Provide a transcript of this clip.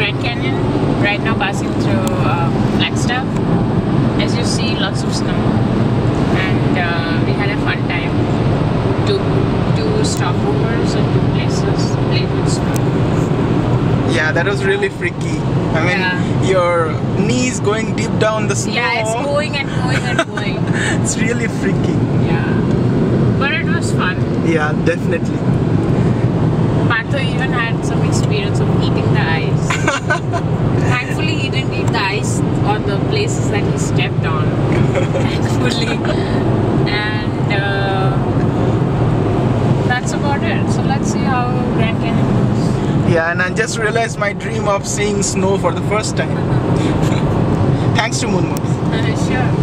Grand Canyon. Right now, passing through uh, Flagstaff. As you see, lots of snow, and uh, we had a fun time. Two two stopovers and two places, played with snow. Yeah, that was really freaky. I mean, Yeah. your knees going deep down the snow. Yeah, it's going and going and going. It's really freaky. yeah, but it was fun. Yeah, definitely. Panther even had some experience of eating the ice. Thankfully, he didn't eat the on the places that he stepped on. Thankfully. And uh, that's about it. So let's see how Grand Canyon goes. Yeah, and I just realized my dream of seeing snow for the first time. Thanks to Moon Uh, sure.